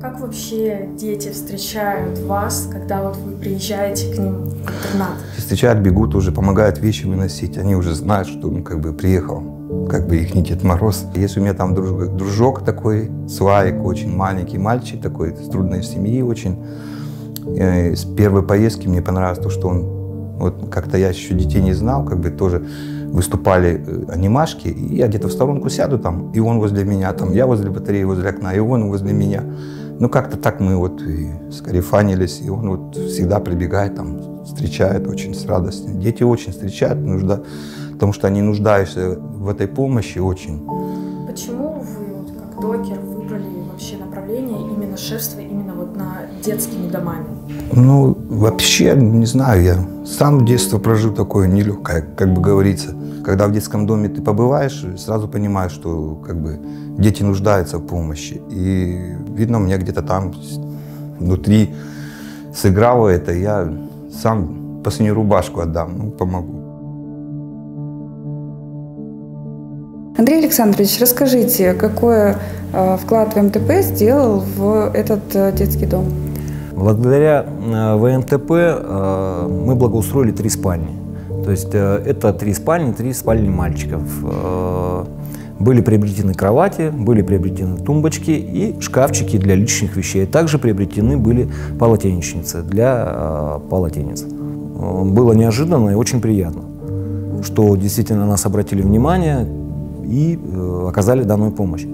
Как вообще дети встречают вас, когда вот вы приезжаете к ним в интернат? Встречают, бегут уже, помогают вещи выносить. Они уже знают, что ну, как бы приехал, как бы их не Дед Мороз. Если у меня там дружок, дружок такой, Славик, очень маленький мальчик такой, из трудной семьи очень. И с первой поездки мне понравилось то, что он, вот как-то я еще детей не знал, как бы тоже выступали э, анимашки, и я где-то в сторонку сяду там, и он возле меня, там я возле батареи, возле окна, и он возле меня. Ну, как-то так мы вот и скарифанились, и он вот всегда прибегает, там, встречает очень с радостью. Дети очень встречают, нужда, потому что они нуждаются в этой помощи очень. Почему вы, вот, как докер, выбрали вообще направление именно шефства именно вот на детскими домами? Ну, вообще, не знаю, я сам детство прожил такое нелегкое, как бы говорится. Когда в детском доме ты побываешь, сразу понимаешь, что как бы дети нуждаются в помощи. И видно, меня где-то там внутри сыграло это, я сам последнюю рубашку отдам, ну, помогу. Андрей Александрович, расскажите, какой э, вклад в МТП сделал в этот э, детский дом? Благодаря э, ВНТП э, мы благоустроили три спальни. То есть э, это три спальни, три спальни мальчиков. Были приобретены кровати, были приобретены тумбочки и шкафчики для личных вещей. Также приобретены были полотенечницы для полотенец. Было неожиданно и очень приятно, что действительно нас обратили внимание и оказали данную помощь.